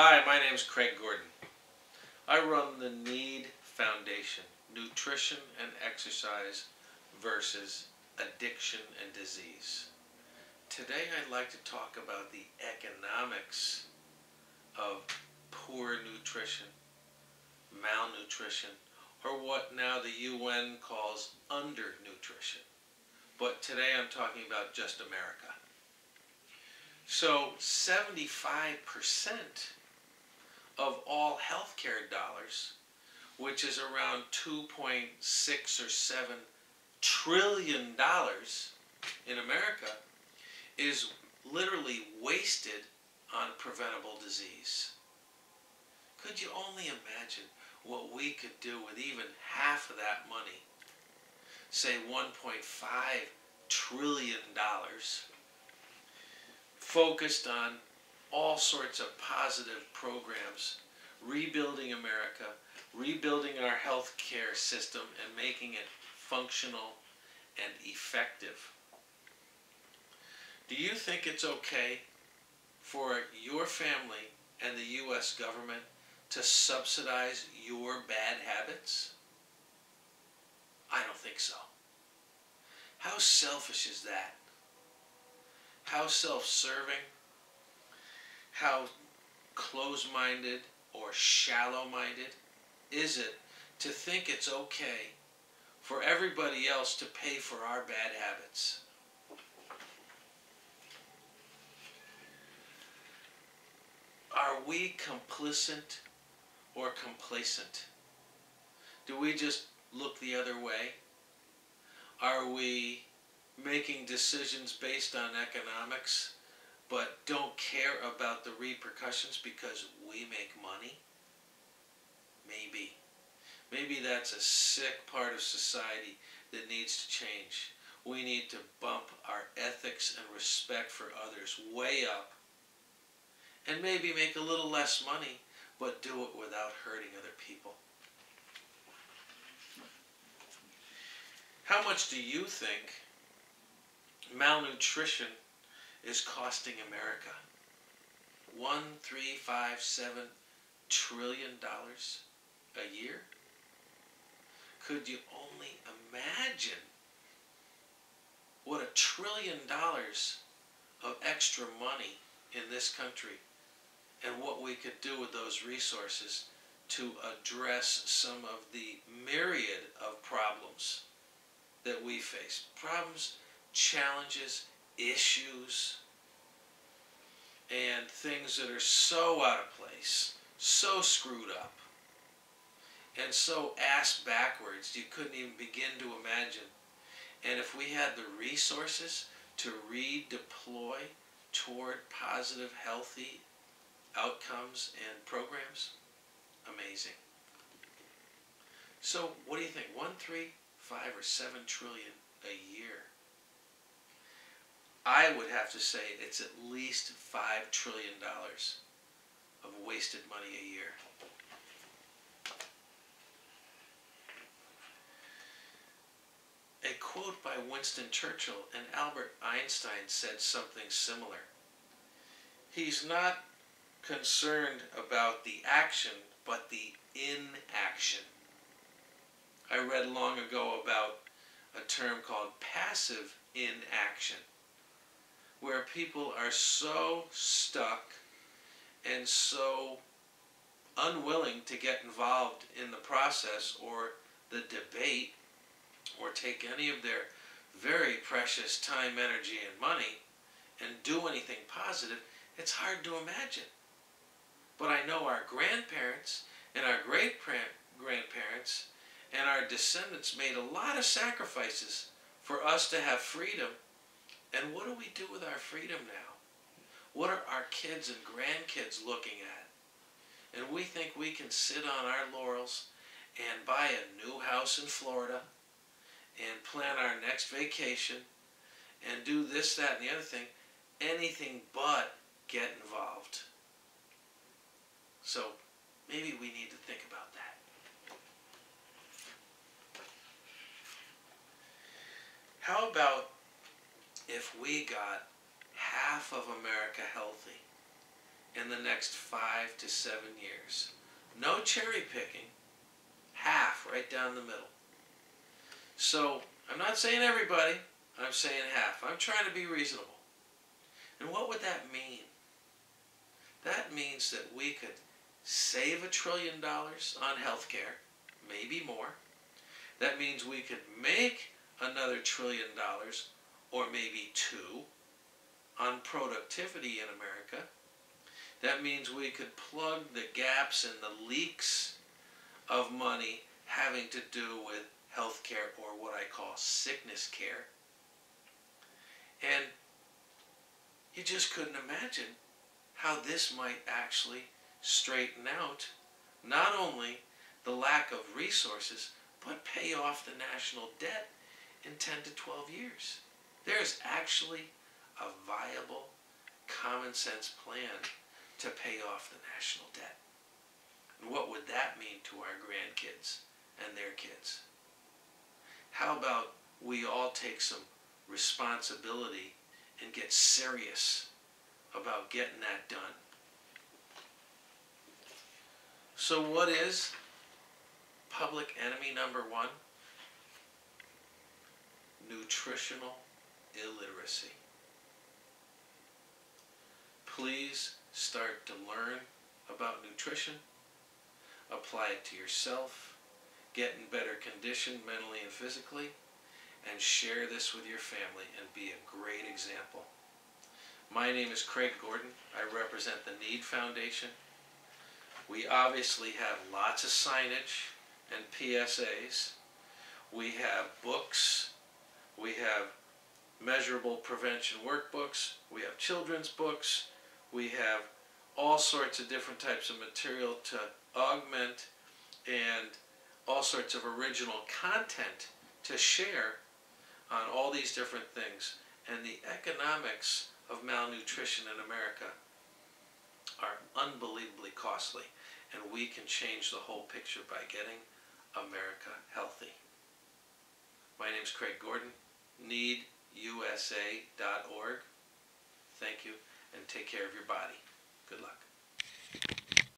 Hi, my name is Craig Gordon. I run the N.E.A.D. Foundation, Nutrition and Exercise versus Addiction and Disease. Today I'd like to talk about the economics of poor nutrition, malnutrition, or what now the UN calls undernutrition. But today I'm talking about just America. So 75% of all healthcare dollars, which is around 2.6 or 7 trillion dollars in America, is literally wasted on preventable disease. Could you only imagine what we could do with even half of that money? Say 1.5 trillion dollars focused on all sorts of positive programs, rebuilding America, rebuilding our health care system and making it functional and effective. Do you think it's okay for your family and the U.S. government to subsidize your bad habits? I don't think so. How selfish is that? How self-serving? How close-minded or shallow-minded is it to think it's okay for everybody else to pay for our bad habits? Are we complicit or complacent? Do we just look the other way? Are we making decisions based on economics but don't care about the repercussions because we make money? Maybe. Maybe that's a sick part of society that needs to change. We need to bump our ethics and respect for others way up and maybe make a little less money, but do it without hurting other people. How much do you think malnutrition is costing America? One, three, five, seven trillion dollars a year? Could you only imagine what a trillion dollars of extra money in this country and what we could do with those resources to address some of the myriad of problems that we face. Problems, challenges, issues, and things that are so out of place, so screwed up, and so ass backwards you couldn't even begin to imagine. And if we had the resources to redeploy toward positive, healthy outcomes and programs, amazing. So what do you think? One, three, five, or seven trillion a year? I would have to say it's at least five trillion dollars of wasted money a year. A quote by Winston Churchill and Albert Einstein said something similar. He's not concerned about the action, but the inaction. I read long ago about a term called passive inaction, where people are so stuck and so unwilling to get involved in the process or the debate or take any of their very precious time, energy, and money and do anything positive, it's hard to imagine. But I know our grandparents and our great grandparents and our descendants made a lot of sacrifices for us to have freedom. And what do we do with our freedom now? What are our kids and grandkids looking at? And we think we can sit on our laurels and buy a new house in Florida and plan our next vacation and do this, that, and the other thing. Anything but get involved. So maybe we need to think about that. How about if we got half of America healthy in the next five to seven years. No cherry picking, half right down the middle. So I'm not saying everybody, I'm saying half. I'm trying to be reasonable. And what would that mean? That means that we could save a trillion dollars on health care, maybe more. That means we could make another trillion dollars, or maybe two, on productivity in America. That means we could plug the gaps and the leaks of money having to do with health care or what I call sickness care. And you just couldn't imagine how this might actually straighten out not only the lack of resources, but pay off the national debt in 10 to 12 years. There's actually a viable, common sense plan to pay off the national debt. And what would that mean to our grandkids and their kids? How about we all take some responsibility and get serious about getting that done? So, what is public enemy number one? Nutritional illiteracy. Please start to learn about nutrition, apply it to yourself, get in better condition mentally and physically, and share this with your family and be a great example. My name is Craig Gordon. I represent the N.E.A.D. Foundation. We obviously have lots of signage and PSAs. We have books. We have measurable prevention workbooks. We have children's books. We have all sorts of different types of material to augment and all sorts of original content to share on all these different things. And the economics of malnutrition in America are unbelievably costly. And we can change the whole picture by getting America healthy. My name is Craig Gordon, needusa.org. Thank you, and take care of your body. Good luck.